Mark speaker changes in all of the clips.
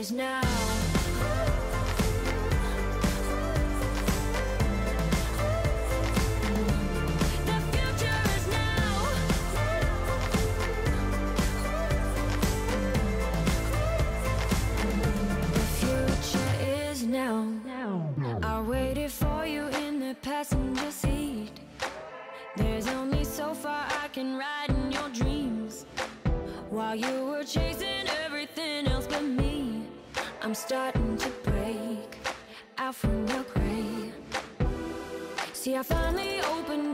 Speaker 1: is now. The future is now. The future is now. I waited for you in the passenger seat. There's only so far I can ride in your dreams. While you I'm starting to break out from your grave. See, I finally opened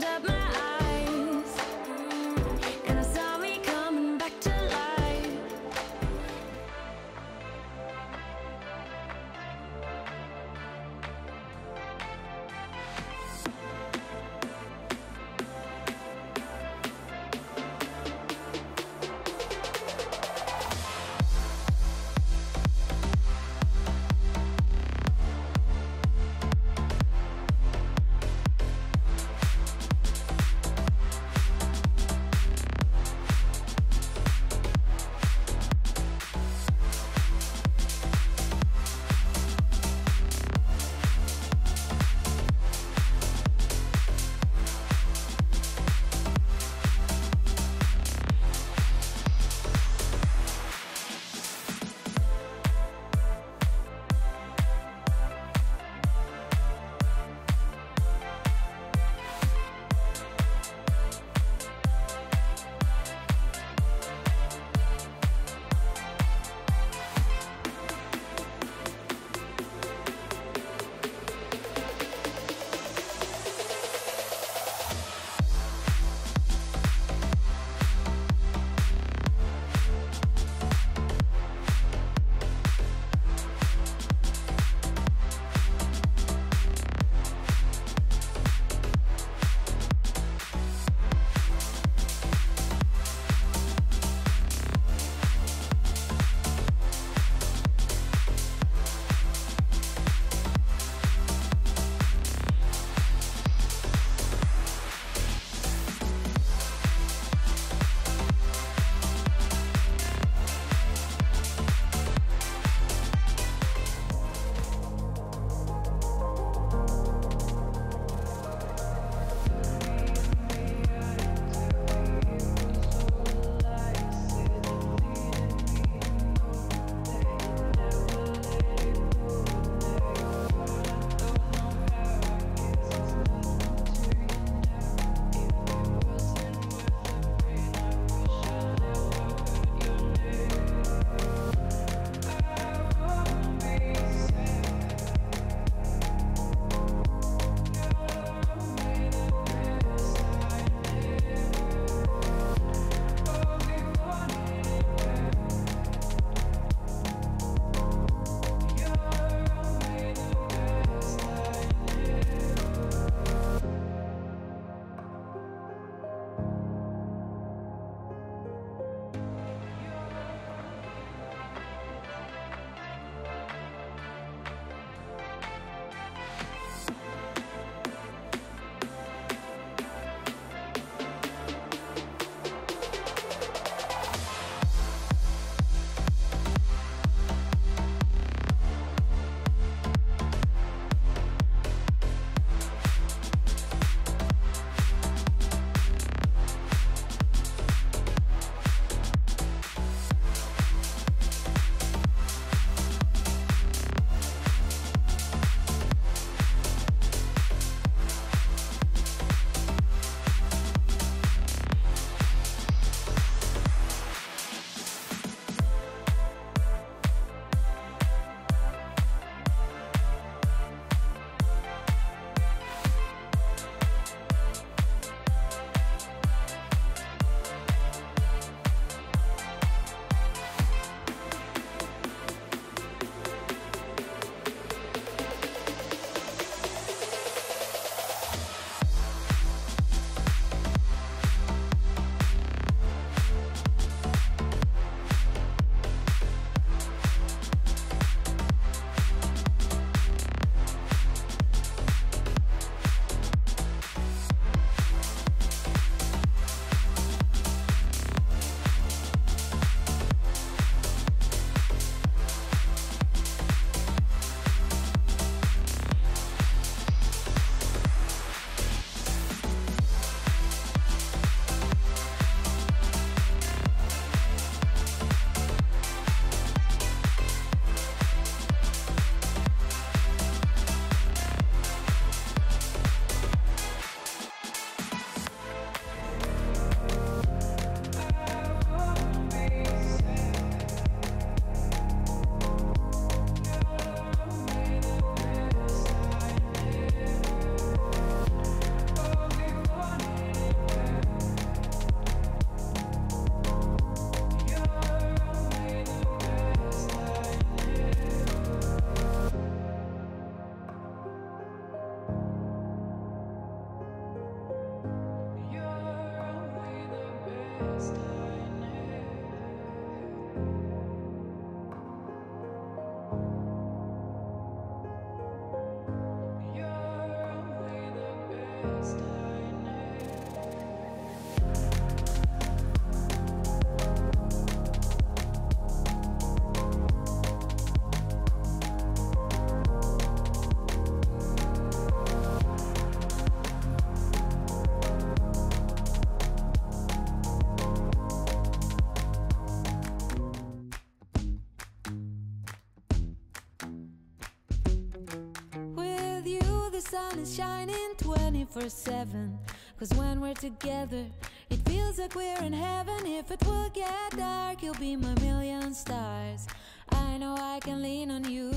Speaker 2: the sun is shining 24 7. Cause when we're together, it feels like we're in heaven. If it will get dark, you'll be my million stars. I know I can lean on you.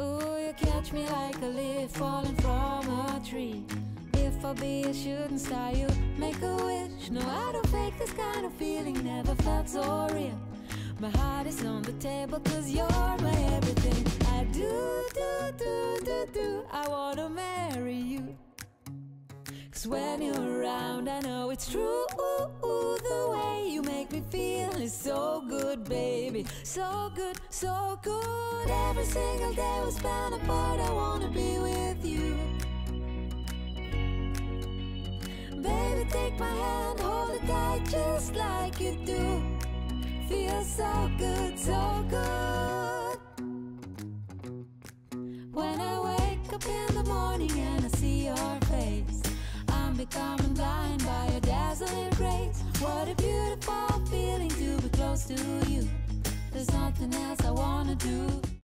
Speaker 2: Ooh, you catch me like a leaf falling from a tree. If I be a shooting star, you make a wish. No, I don't fake this kind of feeling, never felt so real. My heart is on the table, cause you're my everything. Do. I wanna marry you. Cause when you're around, I know it's true. Ooh, ooh, the way you make me feel is so good, baby. So good, so good. Every single day we spend apart, I wanna be with you. Baby, take my hand, hold it tight just like you do. Feels so good, so good. When I up in the morning and I see your face I'm becoming blind by your dazzling grace. What a beautiful feeling to be close to you. There's nothing else I wanna do.